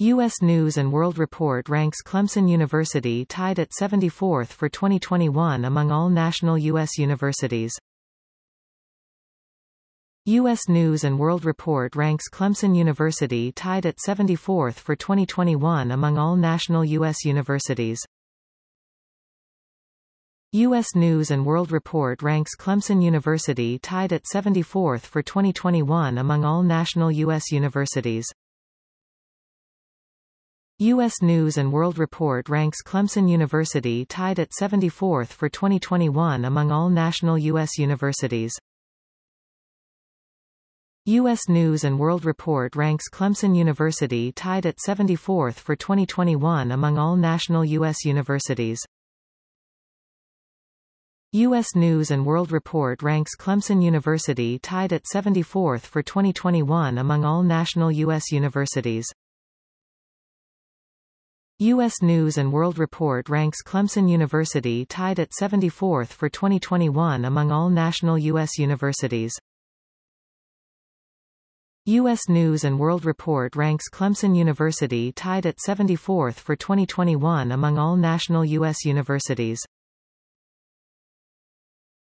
U.S. News & World Report ranks Clemson University tied at 74th for 2021 among all national U.S. universities. U.S. News & World Report ranks Clemson University tied at 74th for 2021 among all national U.S. universities. U.S. News & World Report ranks Clemson University tied at 74th for 2021 among all national U.S. universities. U.S. News & World Report ranks Clemson University tied at 74th for 2021 among all national U.S. universities. U.S. News & World Report ranks Clemson University tied at 74th for 2021 among all national U.S. universities. U.S. News & World Report ranks Clemson University tied at 74th for 2021 among all national U.S. universities. U.S. News & World Report ranks Clemson University tied at 74th for 2021 among all national U.S. universities. U.S. News & World Report ranks Clemson University tied at 74th for 2021 among all national U.S. universities.